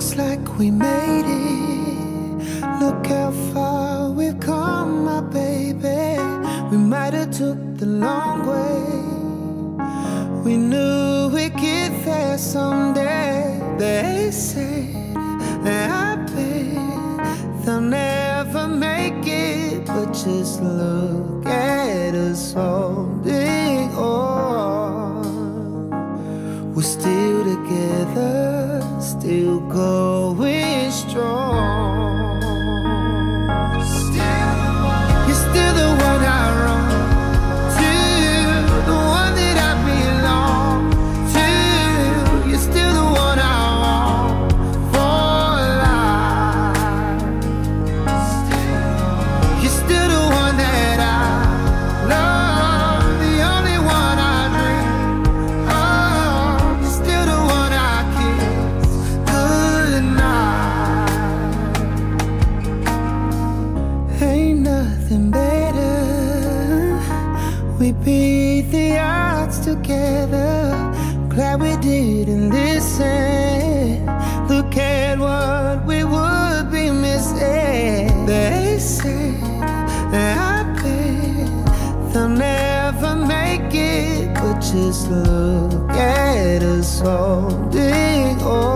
Looks like we made it. Look how far we've come, my baby. We might have took the long way. We knew we'd get there someday. They say that I bet they'll never make it, but just look at us holding on. We're still together, still going strong. Nothing better. We beat the odds together. Glad we didn't listen. Look at what we would be missing. They said that I bet they'll never make it, but just look at us holding on.